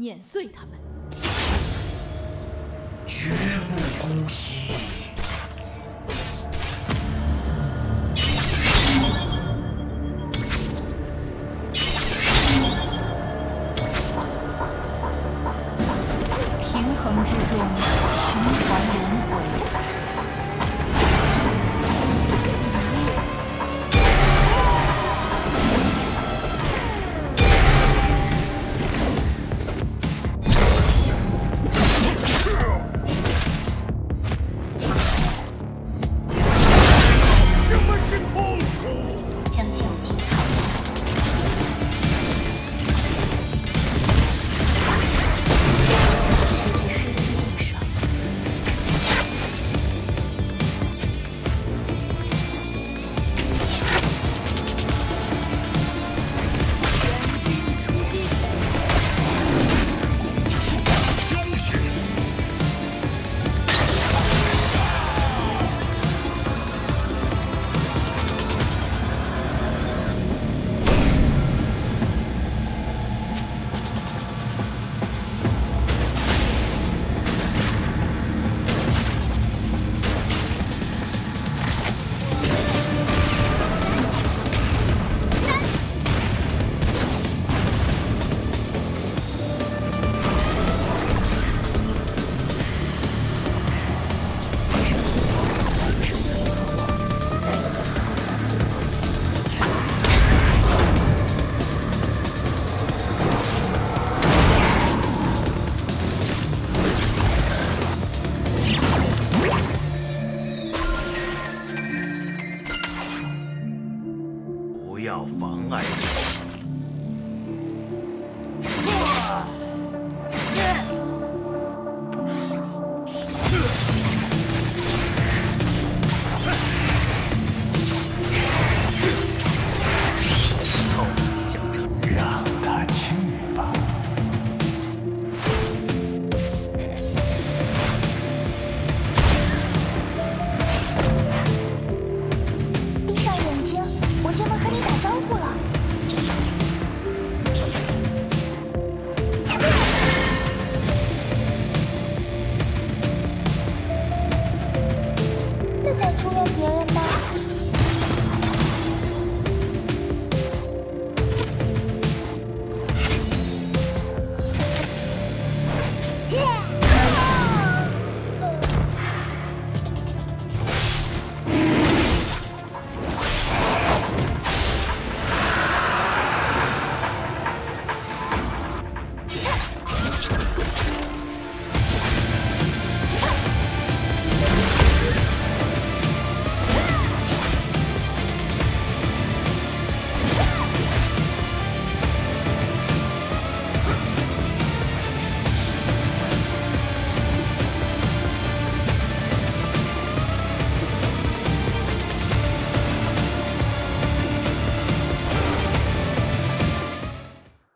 碾碎他们。绝不姑息。平衡之中，要妨碍在初恋别人吗？